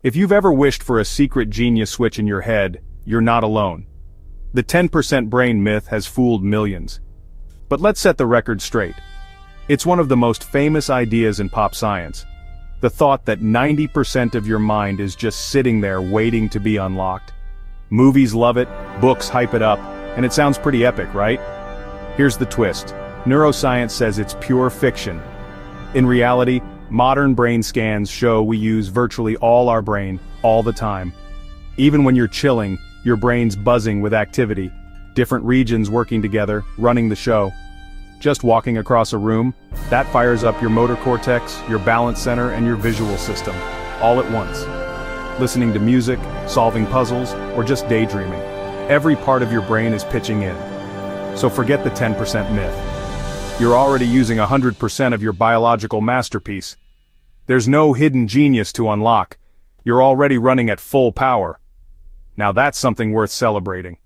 If you've ever wished for a secret genius switch in your head, you're not alone. The 10% brain myth has fooled millions. But let's set the record straight. It's one of the most famous ideas in pop science. The thought that 90% of your mind is just sitting there waiting to be unlocked. Movies love it, books hype it up, and it sounds pretty epic, right? Here's the twist. Neuroscience says it's pure fiction. In reality, modern brain scans show we use virtually all our brain, all the time. Even when you're chilling, your brain's buzzing with activity. Different regions working together, running the show. Just walking across a room, that fires up your motor cortex, your balance center, and your visual system, all at once. Listening to music, solving puzzles, or just daydreaming. Every part of your brain is pitching in. So forget the 10% myth. You're already using 100% of your biological masterpiece. There's no hidden genius to unlock. You're already running at full power. Now that's something worth celebrating.